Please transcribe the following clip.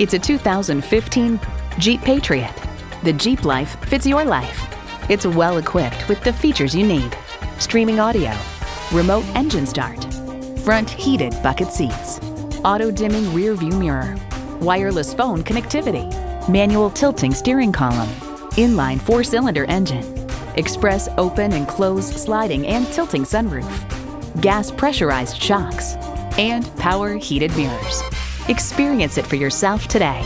It's a 2015 Jeep Patriot. The Jeep life fits your life. It's well equipped with the features you need streaming audio, remote engine start, front heated bucket seats, auto dimming rear view mirror, wireless phone connectivity, manual tilting steering column, inline four cylinder engine, express open and close sliding and tilting sunroof, gas pressurized shocks, and power heated mirrors. Experience it for yourself today.